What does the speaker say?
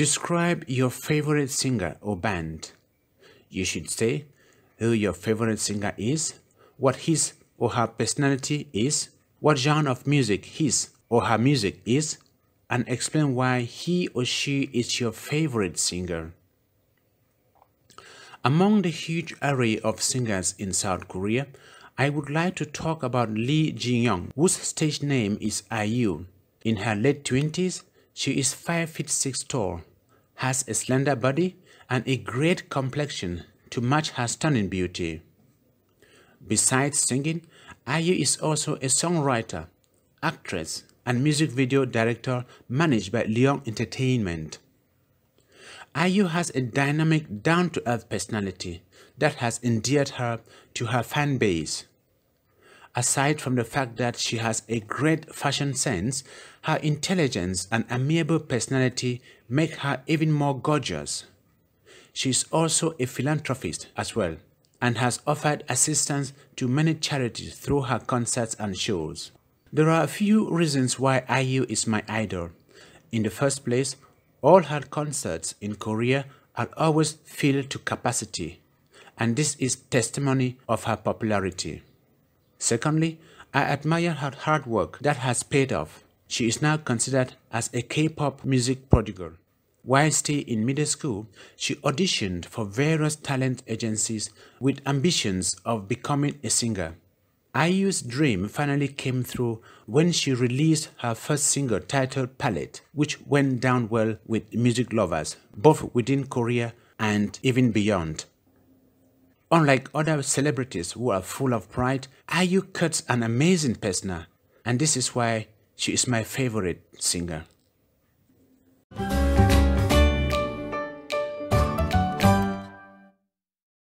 Describe your favorite singer or band. You should say who your favorite singer is, what his or her personality is, what genre of music his or her music is, and explain why he or she is your favorite singer. Among the huge array of singers in South Korea, I would like to talk about Lee Ji-young, whose stage name is IU. In her late 20s, she is 5 feet 6 tall, has a slender body and a great complexion to match her stunning beauty. Besides singing, IU is also a songwriter, actress, and music video director managed by LOEN Entertainment. IU has a dynamic, down-to-earth personality that has endeared her to her fan base. Aside from the fact that she has a great fashion sense, her intelligence and amiable personality make her even more gorgeous. She is also a philanthropist as well and has offered assistance to many charities through her concerts and shows. There are a few reasons why IU is my idol. In the first place, all her concerts in Korea are always filled to capacity, and this is testimony of her popularity. Secondly, I admire her hard work that has paid off. She is now considered as a K-pop music prodigal. While still in middle school, she auditioned for various talent agencies with ambitions of becoming a singer. IU's dream finally came through when she released her first single titled Palette, which went down well with music lovers, both within Korea and even beyond. Unlike other celebrities who are full of pride, IU cuts an amazing persona, and this is why she is my favorite singer.